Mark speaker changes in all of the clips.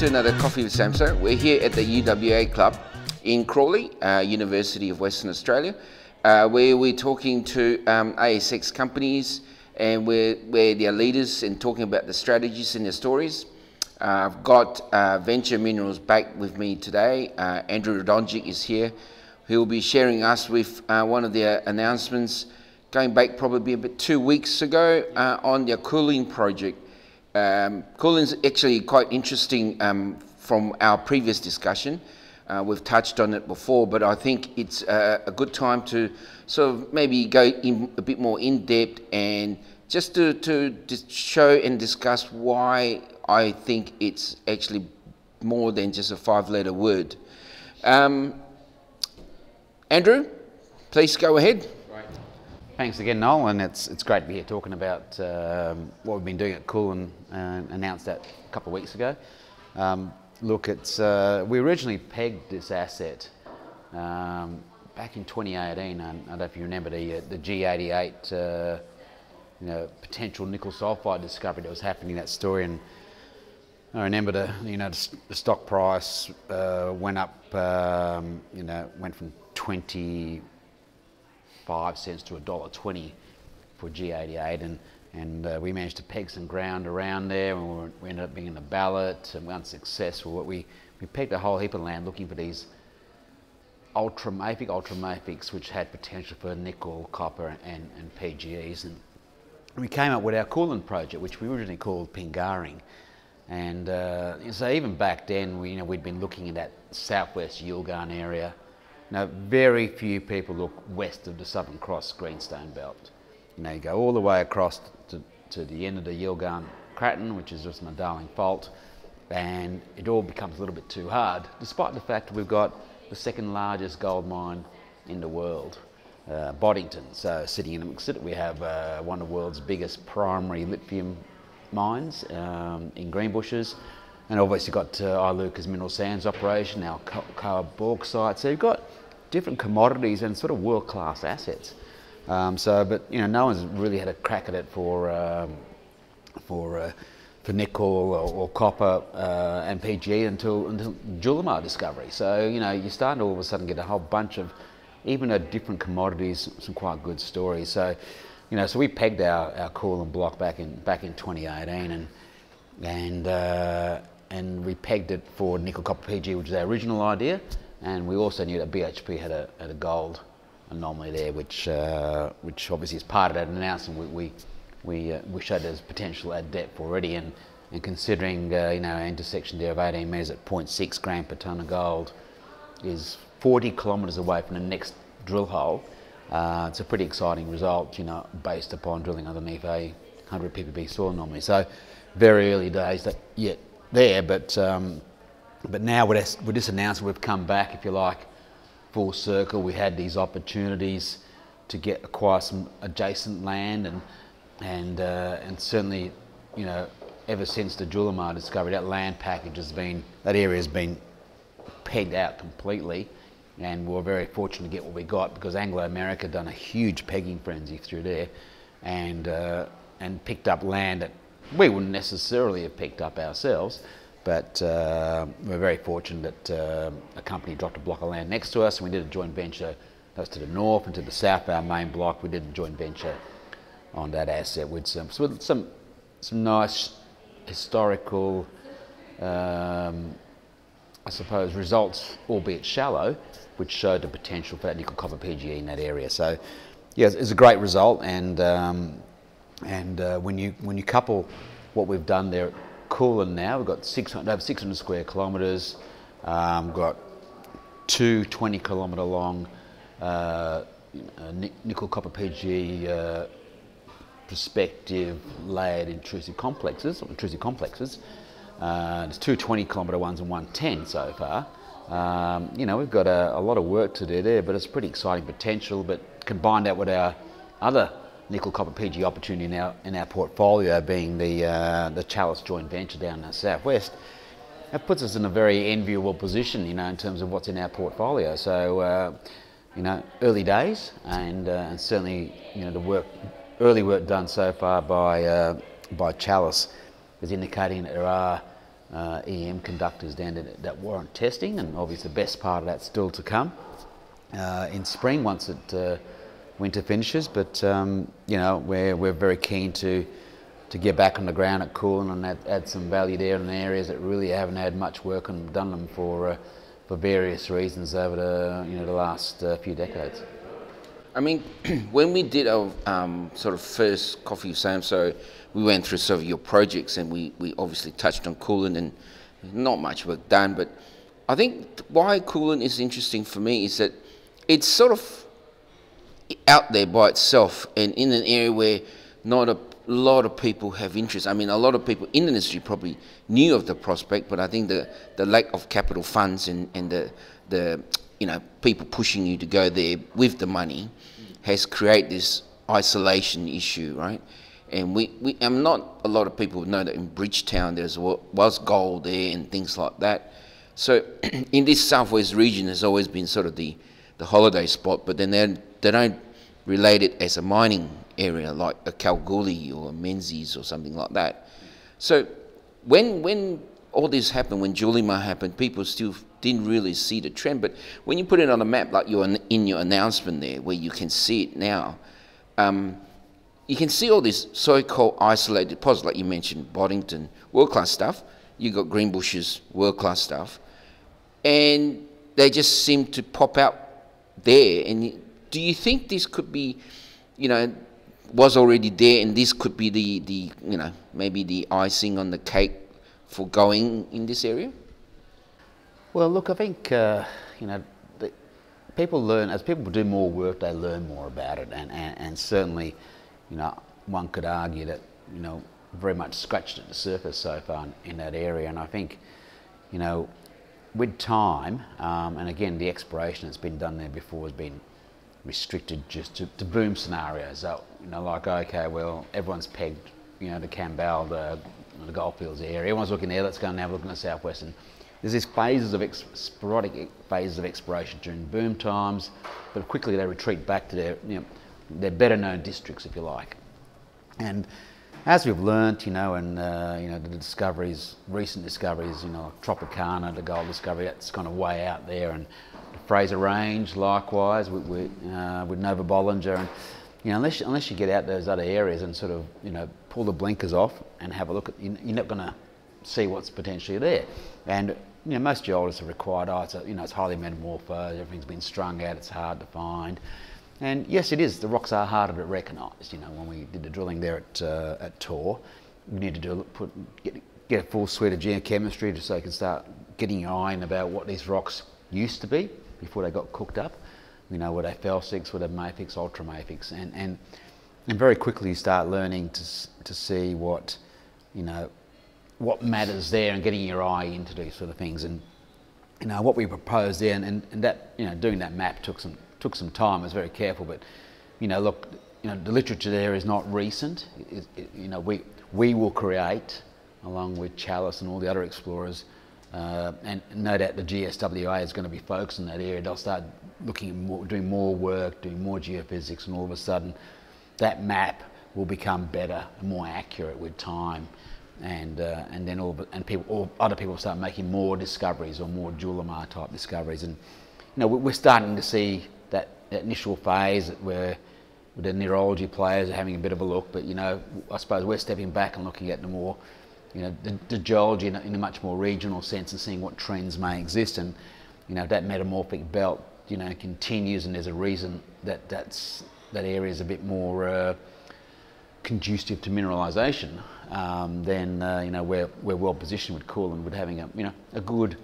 Speaker 1: To another Coffee with Samso. We're here at the UWA Club in Crawley, uh, University of Western Australia, uh, where we're talking to um, ASX companies and we're, we're their leaders and talking about the strategies and their stories. Uh, I've got uh, Venture Minerals back with me today. Uh, Andrew Radonjic is here. He'll be sharing us with uh, one of their announcements going back probably about two weeks ago on their Kulin project um, Kulin's actually quite interesting um, from our previous discussion. Uh, we've touched on it before, but I think it's uh, a good time to sort of maybe go in a bit more in depth and just to, to show and discuss why I think it's actually more than just a five letter word. Um, Andrew, please go ahead.
Speaker 2: Thanks again, Noel, and it's, it's great to be here talking about um, what we've been doing at Kulin uh, announced that a couple of weeks ago. Um, look, it's, uh, we originally pegged this asset um, back in 2018. I don't know if you remember the, uh, the G88 uh, you know, potential nickel sulfide discovery that was happening in that story. And I remember the, you know, the, stock price uh, went up, um, you know, went from 20 five cents to a dollar twenty for G88, and and uh, we managed to peg some ground around there, and we, were, we ended up being in the ballot, and we were unsuccessful. But we we pegged a whole heap of land looking for these ultramafic ultramafics, which had potential for nickel, copper, and, and PGEs, and we came up with our Kulin project, which we originally called Pingaring. And uh, so even back then, we, you know, we'd been looking at that southwest Yilgarn area, now, very few people look west of the Southern Cross Greenstone Belt. You know, you go all the way across to, to the end of the Yilgarn Craton, which is just a Darling Fault, and it all becomes a little bit too hard, despite the fact we've got the second largest gold mine in the world, uh, Boddington. So, sitting in the McSitter, we have uh, one of the world's biggest primary lithium mines um, in Greenbushes. And obviously got uh, Iluka's mineral sands operation, our Alcoa bauxite. So you've got different commodities and sort of world-class assets. Um, so, but you know, no one's really had a crack at it for um, for uh, for nickel or, or copper uh, and PGE until until Julimar discovery. So you know, you're starting to all of a sudden get a whole bunch of even at different commodities, some quite good stories. So, you know, so we pegged our, our Kulin block back in back in 2018, and and uh, and we pegged it for nickel copper PG, which is our original idea. And we also knew that BHP had a, had a gold anomaly there, which, uh, which obviously is part of that announcement. We, we, we, uh, we showed there's potential at depth already, and, and considering uh, you know our intersection there of 18 metres at 0.6 gram per tonne of gold is 40 kilometres away from the next drill hole. Uh, it's a pretty exciting result, you know, based upon drilling underneath a 100 ppb soil anomaly. So very early days that yet there, but um, but now with this, with this announcement, we've come back, if you like, full circle. We had these opportunities to get acquire some adjacent land, and and uh, and certainly, you know, ever since the Julimar discovery, that land package has been that area has been pegged out completely, and we are very fortunate to get what we got because Anglo America done a huge pegging frenzy through there, and uh, and picked up land that we wouldn't necessarily have picked up ourselves. But uh, we're very fortunate that uh, a company dropped a block of land next to us, and we did a joint venture. That's to the north and to the south of our main block. We did a joint venture on that asset with some with some some nice historical, um, I suppose, results, albeit shallow, which showed the potential for that nickel copper PGE in that area. So, yeah, it's a great result, and um, and uh, when you when you couple what we've done there Kulin now. We've got 600, over 600 square kilometres. Um, got two 20 kilometre long uh, nickel copper PG uh, prospective layered intrusive complexes, intrusive complexes. Uh, there's two 20 kilometre ones and one 10 so far. Um, you know, we've got a, a, lot of work to do there, but it's pretty exciting potential. But combine that with our other nickel copper PG opportunity in our, in our portfolio being the, uh, the Chalice joint venture down in the southwest, that puts us in a very enviable position, you know, in terms of what's in our portfolio. So, uh, you know, early days and, uh, and certainly, you know, the work, early work done so far by, uh, by Chalice is indicating that there are uh, EM conductors down that, that warrant testing, and obviously the best part of that's still to come uh, in spring once it winter finishes. But um, you know we're we're very keen to to get back on the ground at Kulin and add, add some value there in areas that really haven't had much work and done them for uh, for various reasons over the you know the last uh, few decades.
Speaker 1: I mean, when we did our um, sort of first Coffee Sam, so we went through some of your projects and we, we obviously touched on Kulin and not much work done, but I think why Kulin is interesting for me is that it's sort of out there by itself and in an area where not a lot of people have interest. I mean, a lot of people in the industry probably knew of the prospect, but I think the, the lack of capital funds and, and the, the you know people pushing you to go there with the money has created this isolation issue, right? And we, we I'm not a lot of people know that in Bridgetown there was gold there and things like that. So in this southwest region, has always been sort of the, the holiday spot, but then they they don't relate it as a mining area like a Kalgoorlie or a Menzies or something like that. So when when all this happened, when Julimar happened, people still didn't really see the trend. But when you put it on a map, like you're in your announcement there, where you can see it now, um, you can see all these so-called isolated deposits, like you mentioned, Boddington, world-class stuff. You've got Greenbushes, world-class stuff, and they just seem to pop out there. And do you think this could be, you know, was already there, and this could be the the you know maybe the icing on the cake for going in this area?
Speaker 2: Well, look, I think uh, you know people learn as people do more work, they learn more about it, and, and, and certainly, you know, one could argue that you know very much scratched at the surface so far in, in that area, and I think, you know, with time, um, and again, the exploration that's been done there before has been restricted just to, to boom scenarios. You know, like okay, well, everyone's pegged, you know, the Campbell, the, the Goldfields area. Everyone's looking there. Let's go and have a look in the southwestern there's these phases of sporadic phases of exploration during boom times, but quickly they retreat back to their, you know, their better known districts, if you like. And as we've learnt, you know, and uh, you know the discoveries, recent discoveries, you know, Tropicana, the gold discovery, that's kind of way out there, and Fraser Range, likewise, with, with, uh, with Nova Bollinger, and you know, unless unless you get out those other areas and sort of you know pull the blinkers off and have a look at, you're not going to see what's potentially there. And you know, most geologists are required, oh, it's, a, you know, it's highly metamorphosed, everything's been strung out, it's hard to find. And yes, it is, the rocks are harder to recognise. You know, when we did the drilling there at, uh, at Thor, we need to do, put, get, get a full suite of geochemistry just so you can start getting your eye in about what these rocks used to be before they got cooked up. You know, were they felsics, were they mafics, ultramafics, and, and, and very quickly you start learning to, to see what, you know, what matters there and getting your eye into these sort of things. And you know what we proposed there, and, and, and that you know doing that map took some took some time. I was very careful, but you know look, you know the literature there is not recent. It, it, you know we we will create along with Chalice and all the other explorers. Uh, and no doubt the GSWA is going to be focused in that area. They'll start looking at more, doing more work, doing more geophysics, and all of a sudden, that map will become better and more accurate with time. And uh, and then all and people all other people start making more discoveries or more Julimar type discoveries, and you know we're starting to see that, that initial phase where the nearology players are having a bit of a look, but you know I suppose we're stepping back and looking at the more you know the, the geology in a, in a, much more regional sense and seeing what trends may exist, and you know that metamorphic belt you know continues, and there's a reason that that's that area is a bit more uh, conducive to mineralisation um, then uh, you know we're, we're well positioned with Kulin with having a you know a good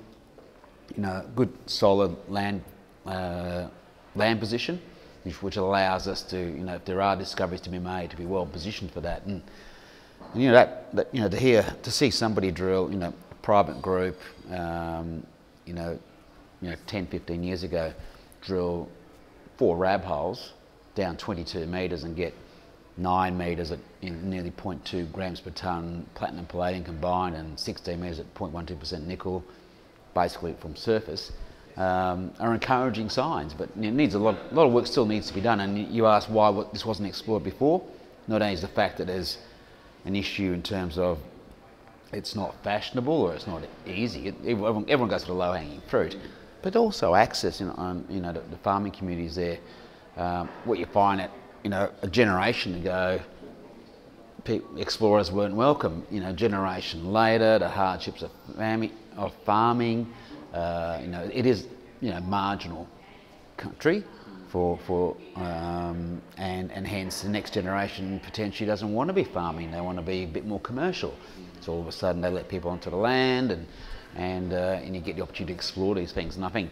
Speaker 2: you know good solid land uh, land position, which, which, allows us to you know if there are discoveries to be made to be well positioned for that. And, and you know that, that you know to hear to see somebody drill you know a private group um, you know you know 10 15 years ago drill four rab holes down 22 metres and get nine metres at nearly 0.2 grams per tonne platinum palladium combined and 16 metres at 0.12% nickel, basically from surface, um, are encouraging signs. But it needs a lot, a lot of work still needs to be done. And you ask why this wasn't explored before. Not only is the fact that there's an issue in terms of it's not fashionable or it's not easy. It, everyone, everyone goes for the low hanging fruit, but also access you know, on, you know the, the farming communities there. Um, what you find at you know a generation ago, explorers weren't welcome. You know, generation later, the hardships of, farming, of farming uh, you know, it is you know marginal country for for um, and and hence the next generation potentially doesn't want to be farming. They want to be a bit more commercial. So all of a sudden they let people onto the land and and uh, and you get the opportunity to explore these things. And I think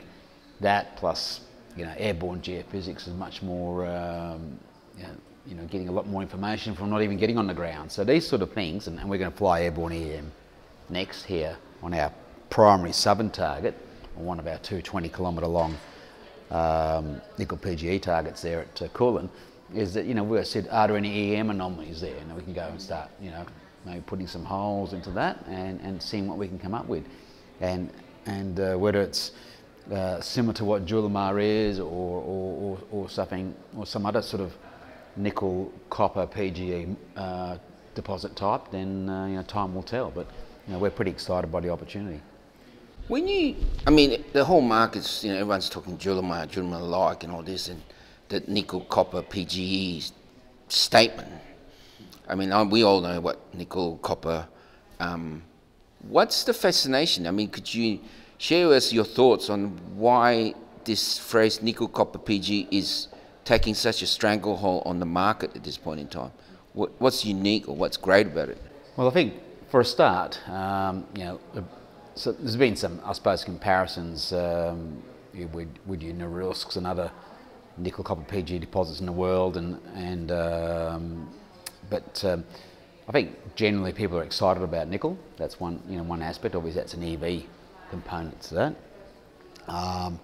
Speaker 2: that plus you know airborne geophysics is much more. Um, you know, you know, getting a lot more information from not even getting on the ground. So these sort of things, and, and we're going to fly airborne EM next here on our primary southern target, on one of our two 20 kilometre long um, nickel PGE targets there at uh, Kulin, is that, you know, we said, are there any EM anomalies there? And we can go and start, you know, maybe putting some holes into that and, and seeing what we can come up with. And, and uh, whether it's uh, similar to what Julimar is or, or, or, or, something, or some other sort of nickel copper PGE uh, deposit type, then uh, you know, time will tell. But you know, we're pretty excited by the opportunity.
Speaker 1: When you, I mean, the whole market's, you know, everyone's talking Julimar, Julimar like and all this, and the nickel copper PGE statement. I mean, we all know what nickel copper. Um, what's the fascination? I mean, could you share with us your thoughts on why this phrase nickel copper PG is taking such a stranglehold on the market at this point in time? What, what's unique or what's great about it?
Speaker 2: Well, I think for a start, um, you know, so there's been some, I suppose, comparisons um, with, with your Norilsk and other nickel copper PG deposits in the world, and and um, but um, I think generally people are excited about nickel. That's one you know one aspect. Obviously, that's an EV component to that. Um,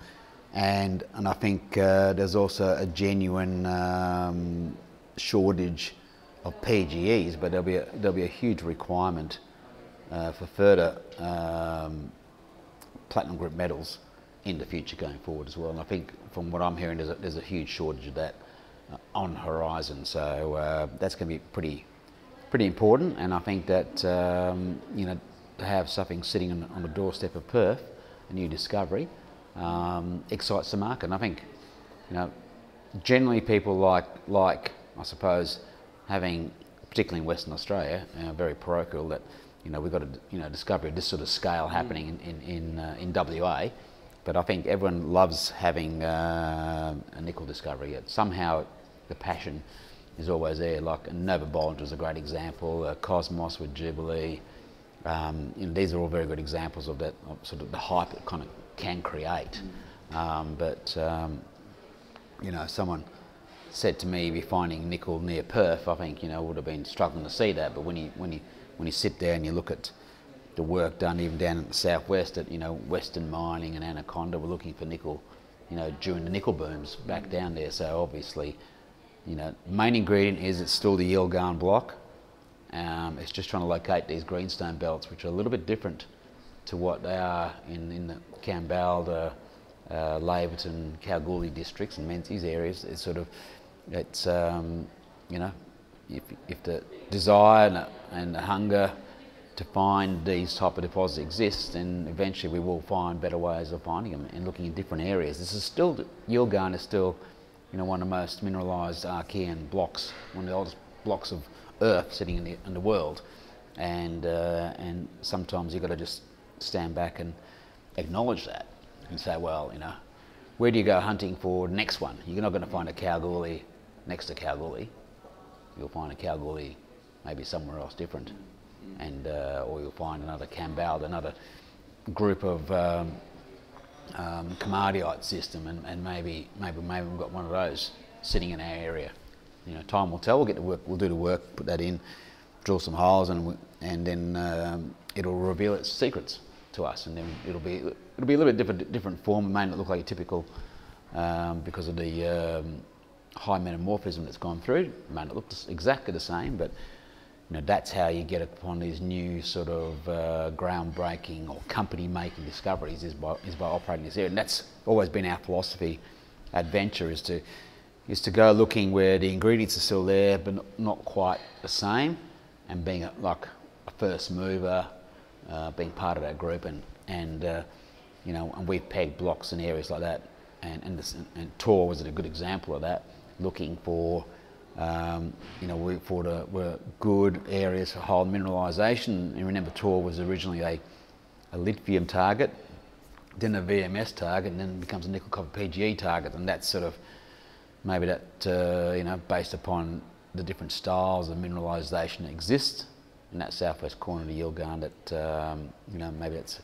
Speaker 2: and and I think uh, there's also a genuine um, shortage of PGEs, but there'll be a, there'll be a huge requirement uh, for further um, platinum group metals in the future going forward as well. And I think from what I'm hearing, there's a, there's a huge shortage of that uh, on horizon. So uh, that's going to be pretty pretty important. And I think that um, you know to have something sitting on, on the doorstep of Perth, a new discovery, um, excites the market. And I think you know generally people like like I suppose having particularly in Western Australia, uh, very parochial that you know, we've got a you know, discovery of this sort of scale mm. happening mm. in, in, in, uh, in, WA. But I think everyone loves having uh, a nickel discovery. It, somehow the passion is always there. Like Nova Bollinger is a great example, uh, Cosmos with Jubilee. Um, you know, these are all very good examples of that of sort of the hype it kind of can create. Mm. Um, but um, you know, someone said to me, "Be finding nickel near Perth." I think you know would have been struggling to see that. But when you when you when you sit there and you look at the work done even down in the southwest at you know Western Mining and Anaconda were looking for nickel, you know during the nickel booms back down there. So obviously, you know, main ingredient is it's still the Yilgarn block. Um, it's just trying to locate these greenstone belts, which are a little bit different to what they are in, in the Kambalda, uh, Laverton, Kalgoorlie districts and Menzies areas. It's sort of, it's, um, you know, if, if the desire and the, hunger to find these type of deposits exists, then eventually we will find better ways of finding them and looking in different areas. This is still, Yilgarn is still, you know, one of the most mineralised Archean blocks, one of the oldest blocks of earth sitting in the, in the world. And, uh, and sometimes you've got to just stand back and acknowledge that and say, well, you know, where do you go hunting for next one? You're not going to find a Kalgoorlie next to Kalgoorlie you'll find a Kalgoorlie maybe somewhere else different, and uh, or you'll find another Kambalda, another group of um, um, system, and, and maybe maybe maybe we've got one of those sitting in our area. You know, time will tell. We'll get to work. We'll do the work, put that in, drill some holes, and and then um, it'll reveal its secrets to us, and then it'll be it'll be a little bit different different form. It may not look like a typical um, because of the um, high metamorphism that's gone through. It may not look exactly the same, but you know, that's how you get upon these new sort of uh, groundbreaking or company-making discoveries is by, is by operating this area. And that's always been our philosophy at Venture is to, is to go looking where the ingredients are still there but not quite the same and being a, like a first mover uh, being part of that group, and and uh, you know, and we've pegged blocks in areas like that, and and, this, and Thor was a good example of that, looking for. Um, you know, we uh, were good areas for whole mineralisation. And remember, Thor was originally a, a lithium target, then a VMS target, and then becomes a nickel copper PGE target, and that's sort of maybe that uh, you know based upon the different styles of mineralisation that exist in that southwest corner of the Yilgarn. That um, you know maybe that's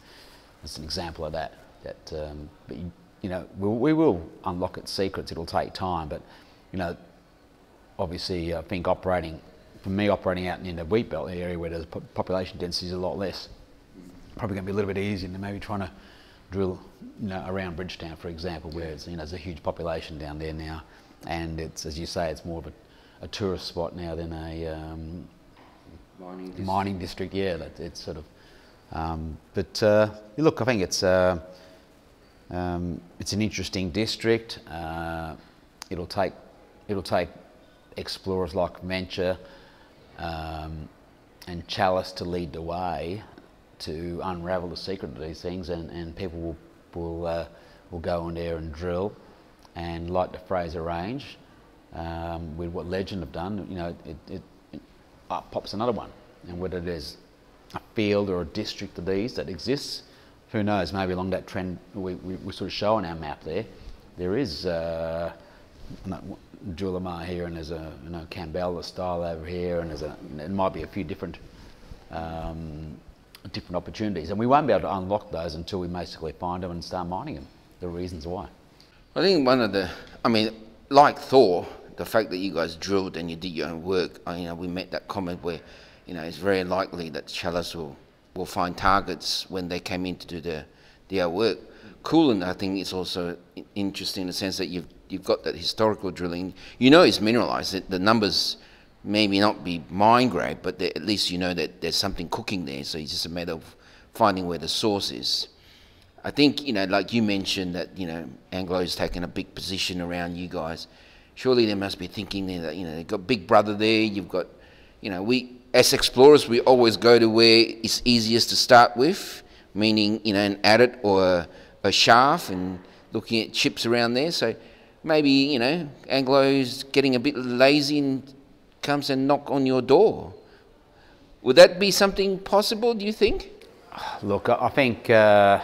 Speaker 2: that's an example of that. That um, but you, you know we, we will unlock its secrets. It'll take time, but you know obviously I think operating for me operating out in the wheat belt area where the population density is a lot less, probably going to be a little bit easier than maybe trying to drill you know, around Bridgetown, for example, where it's, you know, there's a huge population down there now, and it's as you say, it's more of a, a tourist spot now than a um,
Speaker 1: Mining district.
Speaker 2: mining district. Yeah, that, it's sort of. Um, but uh, look, I think it's uh, um, it's an interesting district. Uh, it'll take it'll take explorers like Venture um, and Chalice to lead the way to unravel the secret of these things, and, and people will will uh, will go in there and drill, and like the Fraser Range, um, with what Legend have done, you know, it, it, it pops another one, and whether there's a field or a district of these that exists, who knows? Maybe along that trend we, we, we sort of show on our map there, there is. Uh, Julimar here, and there's a you know Campbell style over here, and there's a it might be a few different um, different opportunities, and we won't be able to unlock those until we basically find them and start mining them. The reasons why.
Speaker 1: I think one of the, I mean, like Thor, the fact that you guys drilled and you did your own work, I, you know, we met that comment where, you know, it's very likely that Chalice will, will find targets when they came in to do their, their work. Kulin, I think, is also interesting in the sense that you've you've got that historical drilling. You know it's mineralised. The numbers maybe not be mine grade, but at least you know that there's something cooking there. So it's just a matter of finding where the source is. I think you know, like you mentioned, that you know Anglo's taken a big position around you guys. Surely they must be thinking there that you know they've got Big Brother there. You've got, you know, we as explorers we always go to where it's easiest to start with, meaning you know an adit or a, a shaft and looking at chips around there. So maybe, you know, Anglo's getting a bit lazy and comes and knock on your door. Would that be something possible, do you think?
Speaker 2: Look, I think uh,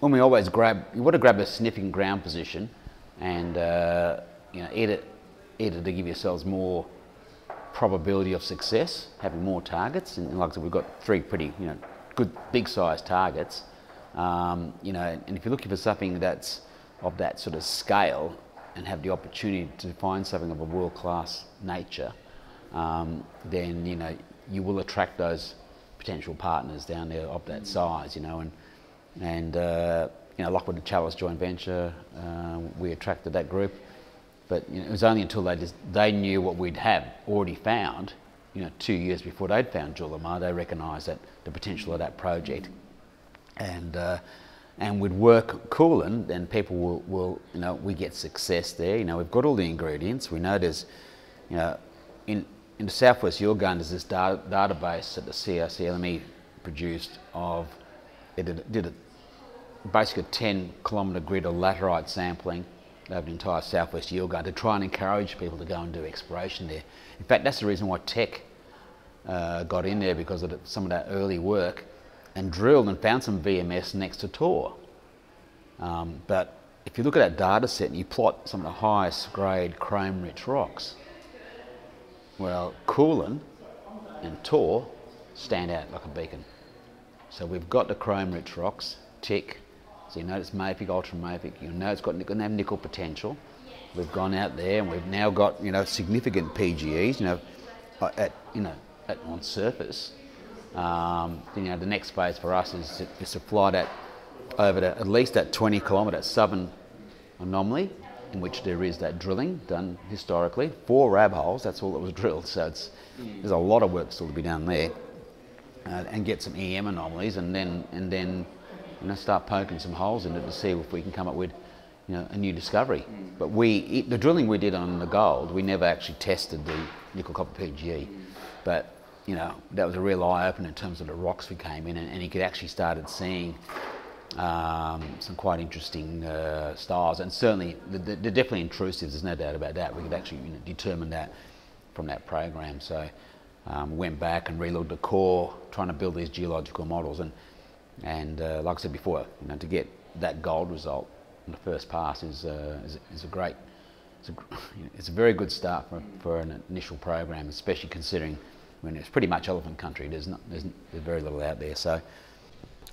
Speaker 2: when we always grab, you want to grab a sniffing ground position and, uh, you know, either, either to give yourselves more probability of success, having more targets, and like I said, we've got three pretty, you know, good big size targets. Um, you know, and if you're looking for something that's of that sort of scale and have the opportunity to find something of a world class nature, um, then you know you will attract those potential partners down there of that size, you know, and and uh, you know, with the Chalice joint venture, uh, we attracted that group, but you know, it was only until they just, they knew what we'd have already found, you know, two years before they'd found Julimar, they recognised that the potential of that project, and. Uh, and with work Kulin, then people will, will, you know, we get success there. You know, we've got all the ingredients. We know there's, you know, in, in the southwest Yilgarn, there's this data, database that the CRC LME produced of, it did, did a, basically a 10 kilometre grid of laterite sampling over the entire southwest Yilgarn to try and encourage people to go and do exploration there. In fact, that's the reason why Teck uh, got in there because of some of that early work and drilled and found some VMS next to Thor. Um, but if you look at that data set and you plot some of the highest grade chrome rich rocks, well, Kulin and Thor stand out like a beacon. So we've got the chrome rich rocks, tick. So you know it's mafic, ultramafic. You know it's got nickel, have nickel potential. We've gone out there and we've now got you know significant PGEs. You know, at you know at on surface um, you know, the next phase for us is to, is to fly that over to at least that 20 kilometre southern anomaly in which there is that drilling done historically. Four rab holes, that's all that was drilled. So there's a lot of work still to be done there. Uh, and get some EM anomalies and then, and then you know, start poking some holes in it to see if we can come up with you know, a new discovery. But we, the drilling we did on the gold, we never actually tested the nickel copper PGE. But you know, that was a real eye opener in terms of the rocks we came in, and, and he could actually started seeing um, some quite interesting uh, styles, and certainly they're, they're, definitely intrusives. There's no doubt about that. We could actually you know, determine that from that program. So um, went back and relooked the core, trying to build these geological models, and and uh, like I said before, you know, to get that gold result in the first pass is uh, is, is, a great. It's a, it's a very good start for, for an initial program, especially considering when it's pretty much elephant country. There's not there's, there's very little out there. So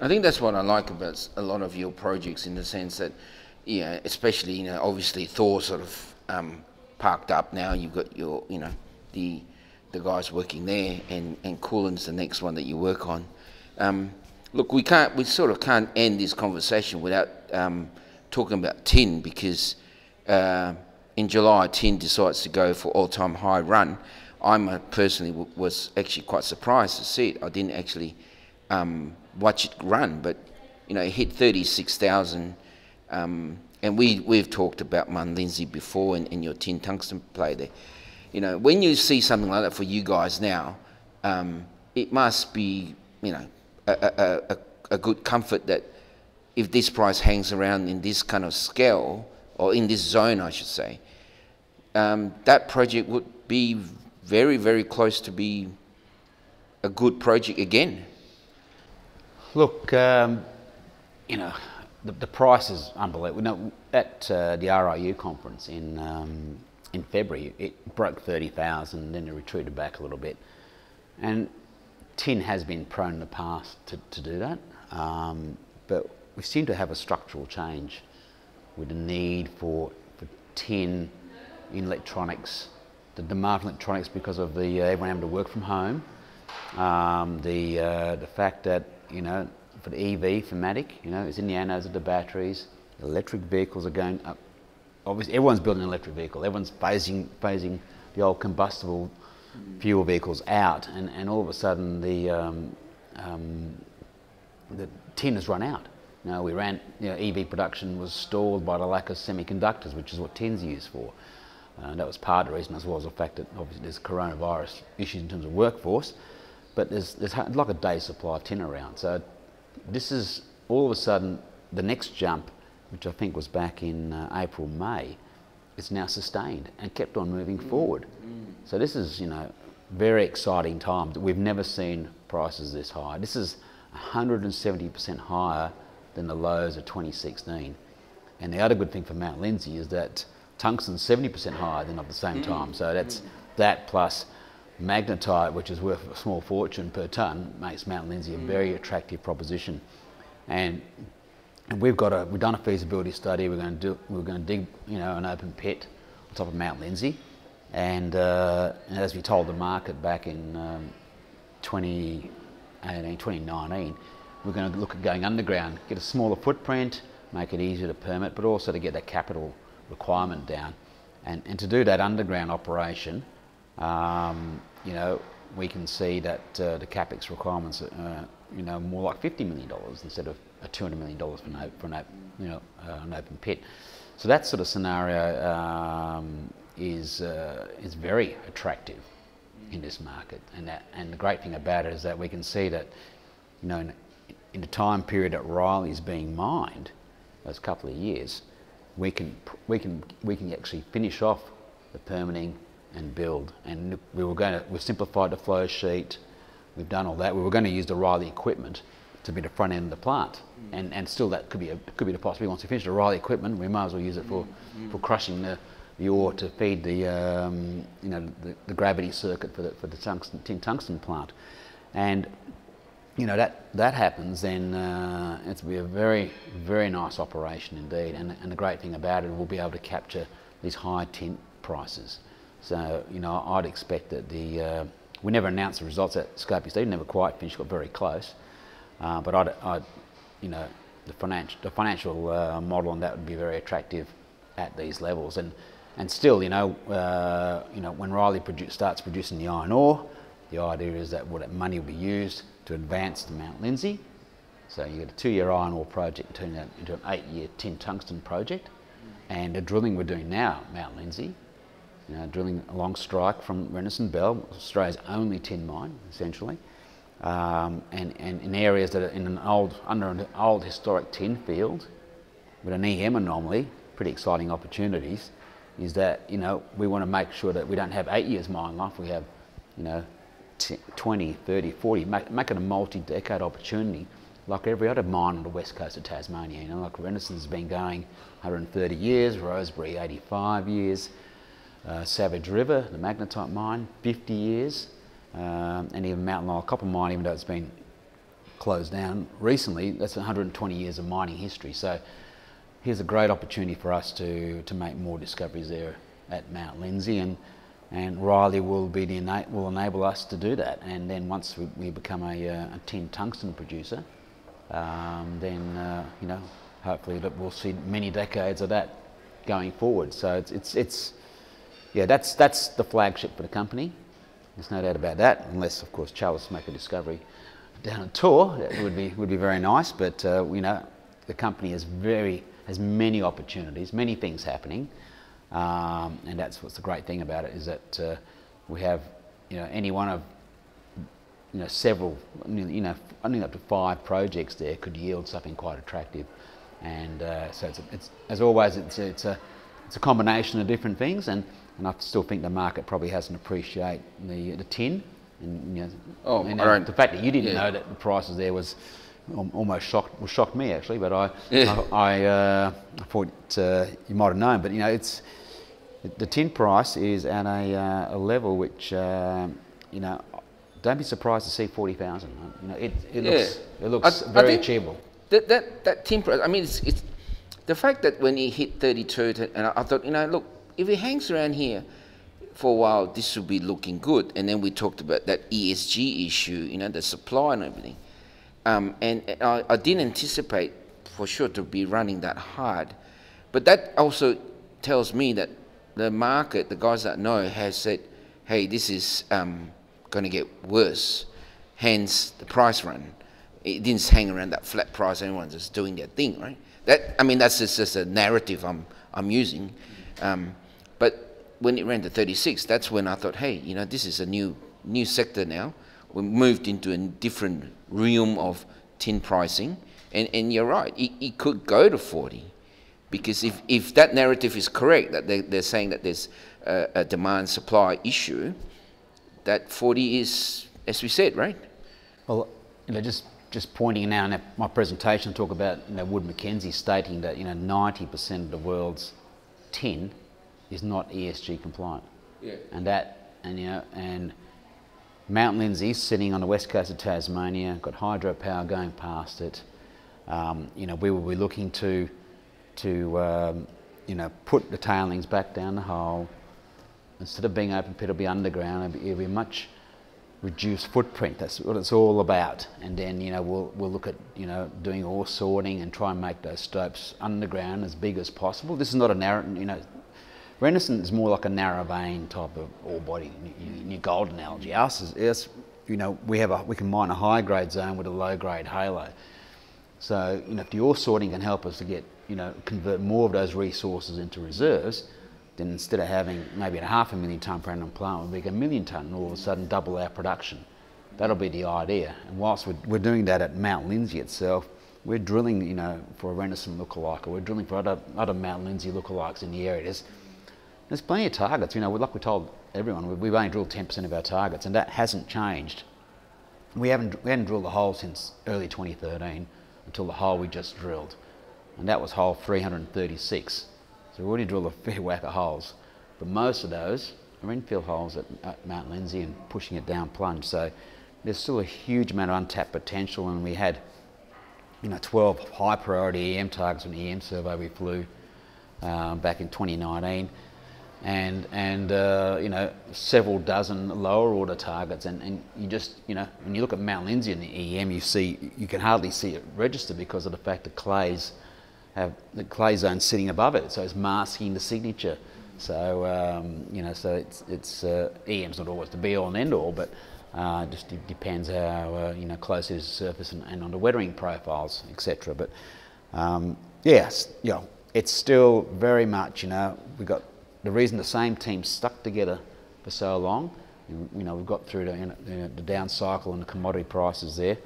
Speaker 1: I think that's what I like about a lot of your projects in the sense that, yeah, especially, you know, obviously Thor sort of um, parked up now. You've got your, you know, the the guys working there, and and Kulin's the next one that you work on. Um, look, we can't, we sort of can't end this conversation without um, talking about tin because uh, in July, tin decides to go for all-time high run. I personally was actually quite surprised to see it. I didn't actually um, watch it run, but you know, it hit 36,000. Um, and we, we've talked about Mount Lindsay before in your tin tungsten play there. You know, when you see something like that for you guys now, um, it must be, you know, a, a, a, a good comfort that if this price hangs around in this kind of scale, or in this zone, I should say, um, that project would be very, very close to be a good project again.
Speaker 2: Look, um, you know, the, the, price is unbelievable. No, at uh, the RIU conference in um, in February, it broke thirty thousand, then it retreated back a little bit, and tin has been prone in the past to, to do that, um, but we seem to have a structural change with the need for, for tin in electronics, the demand for electronics because of the uh, everyone having to work from home, um, the uh, the fact that you know, for the EV, for Matic, you know, it's in the anodes of the batteries. Electric vehicles are going up. Obviously, everyone's building an electric vehicle. Everyone's phasing, phasing the old combustible fuel vehicles out, and, and all of a sudden the, um, um, the tin has run out. Know, we ran, you know, EV production was stalled by the lack of semiconductors, which is what tin's used for. Uh, that was part of the reason, as well as the fact that obviously there's coronavirus issues in terms of workforce but there's, there's like a day's supply of tin around. So this is all of a sudden the next jump, which I think was back in uh, April, May, is now sustained and kept on moving mm. forward. Mm. So this is, you know, very exciting times. We've never seen prices this high. This is 170% higher than the lows of 2016. And the other good thing for Mount Lindsay is that tungsten's 70% higher than at the same mm. time. So that's mm. that plus magnetite, which is worth a small fortune per tonne, makes Mount Lindsay a very attractive proposition. And, and we've got a, we've done a feasibility study. We're going to do, we're going to dig, you know, an open pit on top of Mount Lindsay, And, uh, and as we told the market back in um, 2018, 2019, we're going to look at going underground, get a smaller footprint, make it easier to permit, but also to get that capital requirement down. And, and to do that underground operation, um, you know, we can see that uh, the capex requirements are, uh, you know, more like $50 million instead of $200 million for an, for an, you know, uh, an open pit. So that sort of scenario um, is, uh, is very attractive in this market. And, that, and the great thing about it is that we can see that, you know, in, in the time period that Riley is being mined, those couple of years, we can, we can, we can actually finish off the permitting and build. And we were going to, we've simplified the flow sheet, we've done all that. We were going to use the Riley equipment to be the front end of the plant. Mm. And, and still that could be, a, could be the possibility. Once we finish the Riley equipment, we might as well use it for, mm. for crushing the, the ore to feed the, um, you know, the, the, gravity circuit for the, for the tungsten, tin tungsten plant. And you know, that, that happens, then uh, it'll be a very, very nice operation indeed. And, and the great thing about it, we'll be able to capture these high tin prices. So, you know, I'd expect that the, uh, we never announced the results at scoping study, never quite finished, got very close. Uh, but I'd, I'd, you know, the financial, the financial uh, model on that would be very attractive at these levels. And, and still, you know, uh, you know, when Riley produ starts producing the iron ore, the idea is that well, that money will be used to advance to Mount Lindsay. So you get a two-year iron ore project turning that into an eight-year tin tungsten project. And the drilling we're doing now at Mount Lindsay, you know, drilling along strike from Renison Bell, Australia's only tin mine, essentially, um, and, and in areas that are in an old, under an old historic tin field with an EM anomaly, pretty exciting opportunities, is that, you know, we want to make sure that we don't have eight years mine life, we have, you know, 20, 30, 40, make, make it a multi-decade opportunity like every other mine on the west coast of Tasmania. You know, like Renison's been going 130 years, Rosebery 85 years, uh, Savage River, the magnetite mine, 50 years, um, and even Mountain Lyell copper mine, even though it's been closed down recently, that's 120 years of mining history. So here's a great opportunity for us to, to make more discoveries there at Mount Lindsay and, and Riley will, be the will enable us to do that. And then once we, we become a, uh, a tin tungsten producer, um, then uh, you know hopefully that we'll see many decades of that going forward. So it's, it's, it's yeah, that's, that's the flagship for the company. There's no doubt about that, unless of course Chalice make a discovery down a tour. That would be, would be very nice, but uh, you know, the company is very, has many opportunities, many things happening. Um, and that's what's the great thing about it is that uh, we have, you know, any one of you know, several, you know, only up to five projects there could yield something quite attractive. And uh, so it's, it's, as always, it's, it's, a, it's a combination of different things, and, and I still think the market probably hasn't appreciated the, the tin. And, you know,
Speaker 1: oh,
Speaker 2: and,
Speaker 1: uh,
Speaker 2: the fact that you didn't
Speaker 1: yeah.
Speaker 2: know that the prices there was almost shocked, well, shocked me actually, but I,
Speaker 1: Yeah.
Speaker 2: I, I, uh, I thought uh, you might have known. But you know, it's the tin price is at a, uh, a level which um you know don't be surprised to see 40,000. You know, it, it
Speaker 1: Yeah.
Speaker 2: looks, it looks
Speaker 1: I- I
Speaker 2: very
Speaker 1: think-
Speaker 2: achievable.
Speaker 1: That that that team. pro- I mean, it's, it's the fact that when he hit 32, to, and I, I thought, you know, look, if he hangs around here for a while, this will be looking good. And then we talked about that ESG issue, you know, the supply and everything. Um, and and I, I didn't anticipate for sure to be running that hard, but that also tells me that the market, the guys that know, has said, hey, this is um, going to get worse. Hence the price run it didn't hang around that flat price. Everyone's just doing their thing, right? That I mean, that's just, just a narrative I'm I'm using. Um, but when it ran to 36, that's when I thought, hey, you know, this is a new new sector now. We moved into a different realm of tin pricing, and and you're right, it, it could go to 40, because if if that narrative is correct, that they, they're saying that there's a, a demand supply issue, that 40 is, as we said, right?
Speaker 2: Well, you know, just just pointing now in my presentation, talk about you know, Wood Mackenzie stating that you know 90% of the world's tin is not ESG compliant,
Speaker 1: Yeah.
Speaker 2: and that and you know and Mount Lindsay sitting on the west coast of Tasmania, got hydropower going past it. Um, you know, we will be looking to to um, you know put the tailings back down the hole. Instead of being open pit, it'll be underground. It'll be, it'll be much reduced footprint. That's what it's all about. And then you know we'll we'll look at you know doing ore sorting and try and make those stopes underground as big as possible. This is not a narrow you know. Renison is more like a narrow vein type of ore body. in- in Your gold analogy. Ours is, is you know we have a we can mine a high grade zone with a low grade halo. So you know if the ore sorting can help us to get you know convert more of those resources into reserves, then instead of having maybe a half a million tonne per annum plant, we'll make a million tonne and all of a sudden double our production. That'll be the idea. And whilst we're, we're doing that at Mount Lindsay itself, we're drilling, you know, for a Renison lookalike, or we're drilling for other, other Mount Lindsay lookalikes in the area. There's, there's plenty of targets. You know, like we told everyone, we- we've only drilled 10% of our targets, and that hasn't changed. We haven't, we hadn't drilled a hole since early 2013 until the hole we just drilled, and that was hole 336. So we already drilled a fair whack of holes, but most of those are infill holes at, at Mount Lindsay and pushing it down plunge. So there's still a huge amount of untapped potential, and we had, you know, 12 high priority EM targets on the EM survey we flew um, back in 2019 and and uh, you know several dozen lower order targets, and, and you just you know when you look at Mount Lindsay in the EM, you see you can hardly see it register because of the fact that clays have the clay zone sitting above it, so it's masking the signature. So um, you know, so it's it's uh, EM's not always the be all and end all, but uh, just de- depends how uh, you know close it is to the surface and, and on the weathering profiles, etc. But um, yes, you know, it's still very much you know we've got the reason the same team stuck together for so long, you know, we've got through the, you know, the down cycle and the commodity prices there,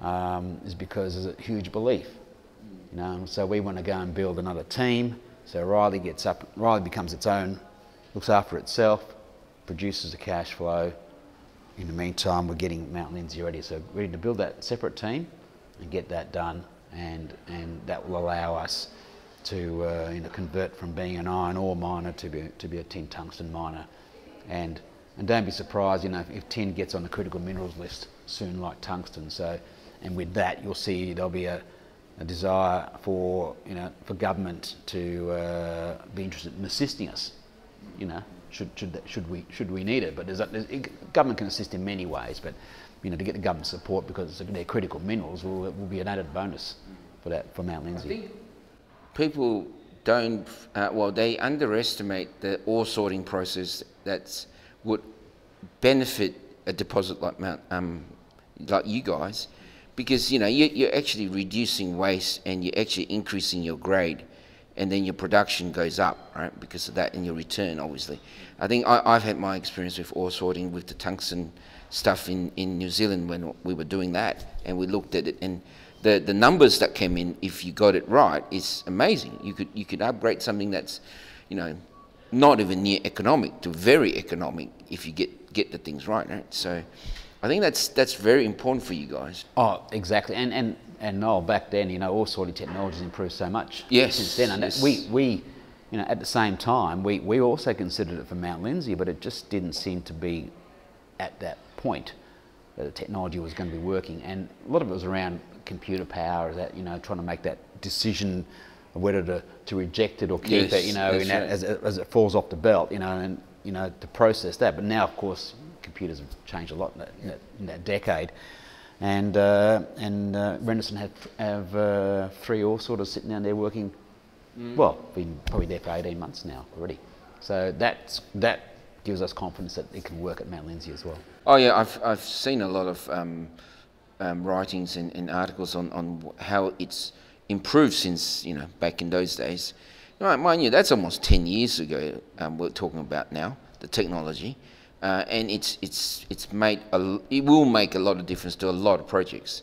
Speaker 2: um, is because there's a huge belief. You know, so we want to go and build another team. So Riley gets up, Riley becomes its own, looks after itself, produces the cash flow. In the meantime, we're getting Mount Lindsay ready. So ready to build that separate team and get that done, and and that will allow us to uh, you know convert from being an iron ore miner to be to be a tin tungsten miner, and and don't be surprised, you know, if tin gets on the critical minerals list soon, like tungsten. So, and with that, you'll see there'll be a, a desire for you know for government to uh, be interested in assisting us, you know, should should should we should we need it? But there's, there's, government can assist in many ways, but you know to get the government support because they're critical minerals will, will be an added bonus for that for Mount Lindsay.
Speaker 1: People don't uh, well they underestimate the ore sorting process that would benefit a deposit like Mount um, like you guys because you know you, you're actually reducing waste and you're actually increasing your grade and then your production goes up, right? Because of that, and your return, obviously. I think I, have had my experience with ore sorting with the tungsten stuff in, in New Zealand when we were doing that, and we looked at it, and the, the numbers that came in, if you got it right, is amazing. You could you could upgrade something that's, you know, not even near economic to very economic if you get get the things right, right? So. I think that's that's very important for you guys.
Speaker 2: Oh, exactly. And and and Noel, back then, you know, ore sorting technologies improved so much
Speaker 1: yes,
Speaker 2: since then. And
Speaker 1: yes.
Speaker 2: we, we, you know, at the same time, we, we also considered it for Mount Lindsay, but it just didn't seem to be at that point that the technology was going to be working. And a lot of it was around computer power, that, you know, trying to make that decision of whether to, to reject it or keep
Speaker 1: yes,
Speaker 2: it, you know,
Speaker 1: right.
Speaker 2: as, as it falls off the belt, you know, and, you know, to process that. But now, of course, computers have changed a lot in that, in that, in that decade and uh, and uh, Renison had have uh, three ore sorters sitting down there working. Mm. Well, been probably there for eighteen months now already. So that's that gives us confidence that it can work at Mount Lindsay as well.
Speaker 1: Oh yeah, I've I've seen a lot of um, um, writings and, and, articles on, on how it's improved since you know back in those days. Mind you, that's almost ten years ago. Um, we're talking about now the technology uh, and it's it's it's made a, it will make a lot of difference to a lot of projects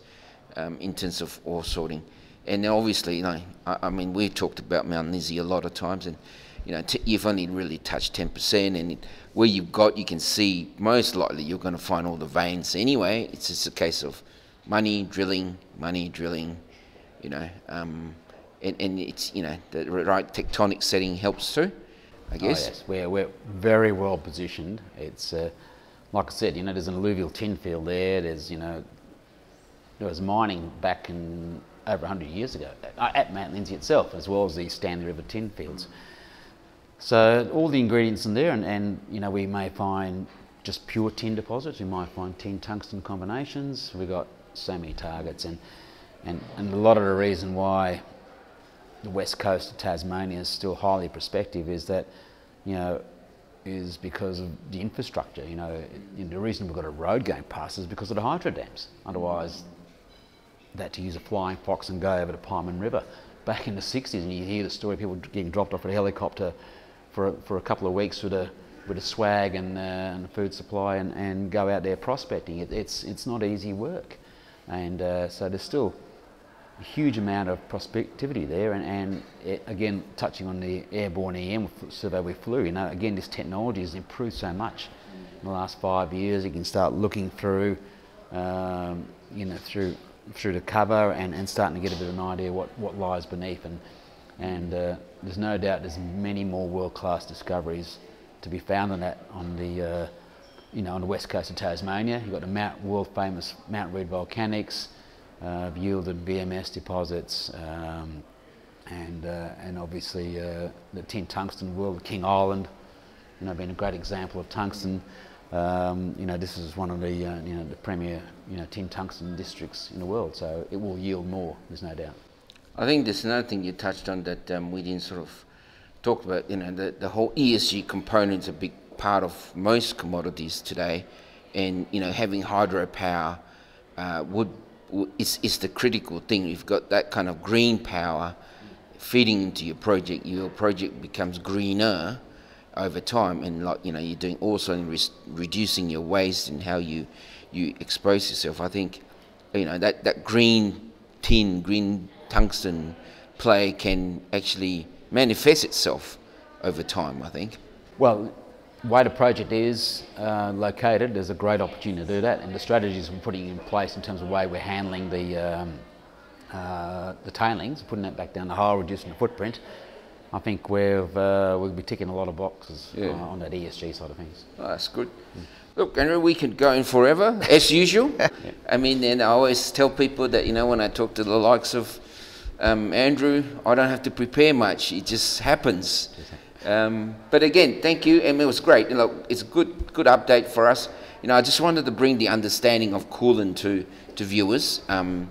Speaker 1: um, in terms of ore sorting. And obviously, you know, I, I mean, we've talked about Mount Lindsay a lot of times, and you know, you've only really touched ten percent, and it, where you've got, you can see most likely you're going to find all the veins anyway. It's just a case of money drilling, money drilling, you know, um, and, and it's you know the right tectonic setting helps too. I guess.
Speaker 2: Oh, yes, we're, we're very well positioned. It's, uh, like I said, you know, there's an alluvial tin field there. There's, you know, there was mining back in over 100 years ago uh, at Mount Lindsay itself, as well as the Stanley River tin fields. So all the ingredients in there, and, and you know, we may find just pure tin deposits. We might find tin tungsten combinations. We've got so many targets, and, and, and a lot of the reason why the west coast of Tasmania is still highly prospective is that, you know, is because of the infrastructure. You know, the reason we've got a road going past is because of the hydro dams. Otherwise, that to use a flying fox and go over the Pieman River. Back in the 60s, and you hear the story of people getting dropped off at a helicopter for a, for a couple of weeks with a with a swag and, uh, and food supply and, and go out there prospecting. It, it's it's not easy work, and uh, so there's still a huge amount of prospectivity there, and, and it, again, touching on the airborne EM survey we flew, you know, again, this technology has improved so much in the last five years. You can start looking through, um, you know, through through the cover and, and starting to get a bit of an idea what, what lies beneath, and and uh, there's no doubt there's many more world-class discoveries to be found on that on the uh, you know on the west coast of Tasmania. You've got the Mount world famous Mount Read volcanics uh, yielded VMS deposits, um, and uh, and obviously uh, the tin tungsten world, King Island, you know, been a great example of tungsten. Um, you know, this is one of the uh, you know the premier you know tin tungsten districts in the world, so it will yield more. There's no doubt.
Speaker 1: I think there's another thing you touched on that um, we didn't sort of talk about. You know, the the whole ESG component is a big part of most commodities today, and you know having hydropower uh, would is, is the critical thing. You've got that kind of green power feeding into your project. Your project becomes greener, over time, and like you know, you're doing also in re- reducing your waste and how you you expose yourself. I think you know that that green tin, green tungsten play can actually manifest itself over time. I think.
Speaker 2: Well, way the project is uh, located, there's a great opportunity to do that, and the strategies we're putting in place in terms of the way we're handling the um, uh, the tailings, putting that back down the hole, reducing the footprint. I think we've uh, we'll be ticking a lot of boxes
Speaker 1: Yeah.
Speaker 2: uh, on that ESG side of things.
Speaker 1: Oh, that's good. Look, Andrew, we could go in forever, as usual. I mean, and I always tell people that, you know, when I talk to the likes of um, Andrew, I don't have to prepare much. It just happens. Um, but again, thank you, and it was great. You know, it's a good, good update for us. You know, I just wanted to bring the understanding of Kulin to, to viewers, um,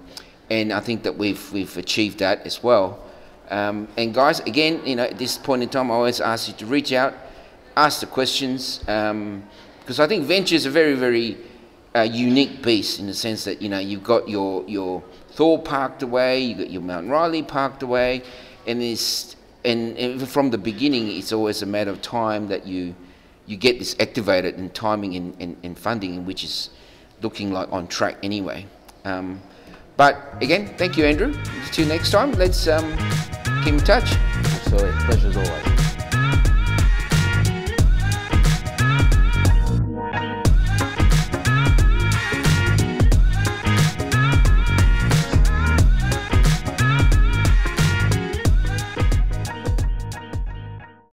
Speaker 1: and I think that we've, we've achieved that as well. Um, and guys, again, you know, at this point in time, I always ask you to reach out, ask the questions, because I think Venture is a very, very uh, unique beast in the sense that you know you've got your your Thor parked away, you've got your Mount Riley parked away, and this and, and from the beginning, it's always a matter of time that you you get this activated and timing and, and, and funding, which is looking like on track anyway. Um, but again, thank you, Andrew. Until next time, let's um, keep in touch.
Speaker 2: Absolutely, pleasure as always.